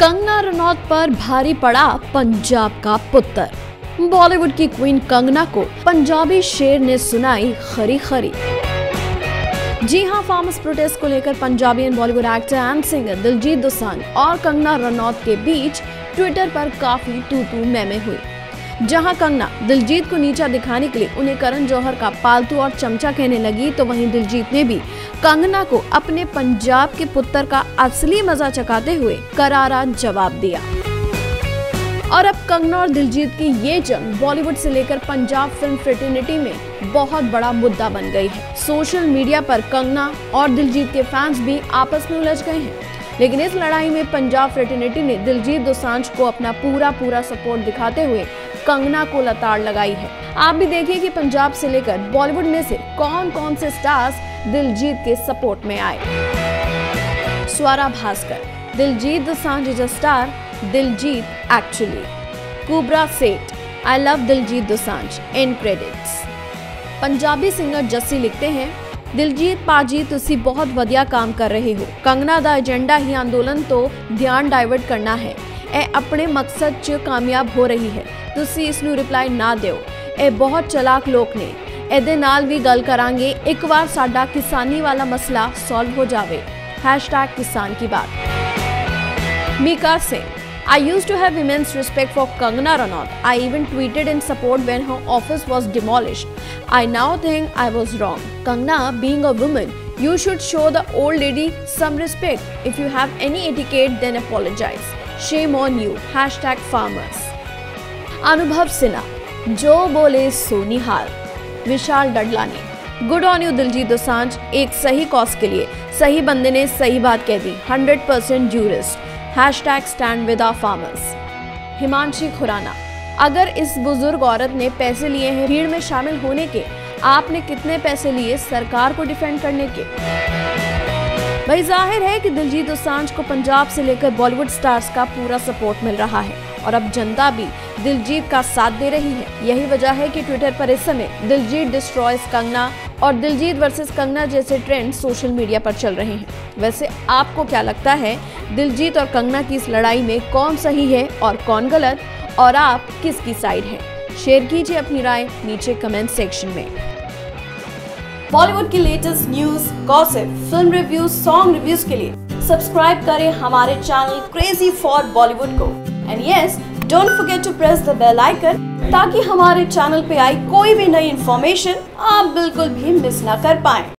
कंगना रनौत पर भारी पड़ा पंजाब का पुत्र। बॉलीवुड की क्वीन कंगना को पंजाबी शेर ने सुनाई खरी खरी जी हाँ फार्मस प्रोटेस्ट को लेकर Punjabi and Bollywood actor and singer Diljit Dosanjh और कंगना रनौत के बीच ट्विटर पर काफ़ी तू तू मैमे हुई। जहाँ कंगना दिलजीत को नीचा दिखाने के लिए उन्हें करण जौहर का पालतू और चमचा कहने लगी तो वहीं दिलजीत ने भी कंगना को अपने पंजाब के पुत्र का असली मज़ा चकाते हुए करारा जवाब दिया। और अब कंगना और दिलजीत की ये जंग बॉलीवुड से लेकर पंजाब फ़िल्म फ्रेटर्निटी में बहुत बड़ा मुद्दा बन गई है। सोशल मीडिया पर कंगना और दिलजीत के फैंस भी आपस में उलझ गए हैं। लेकिन इस लड़ाई में पंजाब फ्रेटर्निटी ने दिलजीत दोसांझ को अपना पूरा पूरा सपोर्ट दिखाते हुए कंगना को लताड़ लगाई है आप भी देखिए कि पंजाब से लेकर बॉलीवुड में से कौन कौन से स्टार्स दिलजीत के सपोर्ट में आए Swara Bhaskar Diljit Dosanjh is a star Diljit actually Kubbra Sait I love Diljit Dosanjh in credits Punjabi singer Jassi लिखते हैं ਦਿਲਜੀਤ ਪਾਜੀ ਤੁਸੀਂ ਬਹੁਤ ਵਧੀਆ ਕੰਮ ਕਰ ਰਹੇ ਹੋ ਕੰਗਨਾ ਦਾ ਏਜੰਡਾ ਹੀ ਅੰਦੋਲਨ ਤੋਂ ਧਿਆਨ ਡਾਇਵਰਟ ਕਰਨਾ ਹੈ ਇਹ ਆਪਣੇ ਮਕਸਦ 'ਚ ਕਾਮਯਾਬ ਹੋ ਰਹੀ ਹੈ ਤੁਸੀਂ ਇਸ ਨੂੰ ਰਿਪਲਾਈ ਨਾ ਦਿਓ ਇਹ ਬਹੁਤ ਚਲਾਕ ਲੋਕ ਨੇ ਇਹਦੇ ਨਾਲ ਵੀ ਗੱਲ ਕਰਾਂਗੇ ਇੱਕ ਵਾਰ ਸਾਡਾ ਕਿਸਾਨੀ ਵਾਲਾ ਮਸਲਾ ਸੋਲਵ ਹੋ ਜਾਵੇ #ਕਿਸਾਨ ਕੀ ਬਾਤ Mika Singh I used to have immense respect for Kangana Ranaut. I even tweeted in support when her office was demolished. I now think I was wrong. Kangana, being a woman, you should show the old lady some respect. If you have any etiquette, then apologize. Shame on you. Hashtag farmers. Anubhav Sinha जो बोले सो निहाल Vishal Dadlani good on you Diljit Dosanjh एक सही cause के लिए सही बंदे ने सही बात कह दी 100 percent jurist hashtag stand with our farmers Himanshi Khurana अगर इस बुज़ुर्ग औरत ने पैसे लिए हैं भीड़ में शामिल होने के आपने कितने पैसे लिए सरकार को डिफेंड करने के? भाई, ज़ाहिर है कि दिलजीत दोसांझ को पंजाब से लेकर बॉलीवुड स्टार्स का पूरा सपोर्ट मिल रहा है और अब जनता भी दिलजीत का साथ दे रही है। यही वजह है कि ट्विटर पर इस समय दिलजीत डिस्ट्रॉयज कंगना और दिलजीत वर्सेस कंगना जैसे ट्रेंड सोशल मीडिया पर चल रहे हैं। वैसे आपको क्या लगता है, दिलजीत और कंगना की इस लड़ाई में कौन सही है और कौन गलत और आप किसकी साइड हैं? शेयर कीजिए अपनी राय नीचे कमेंट सेक्शन में। बॉलीवुड की latest news gossip film reviews song reviews के लिए सब्सक्राइब करें हमारे चैनल क्रेजी फॉर बॉलीवुड को। And yes don't forget to press the bell icon ताकि हमारे चैनल पे आई कोई भी नई इन्फॉर्मेशन आप बिल्कुल भी मिस ना कर पाएँ।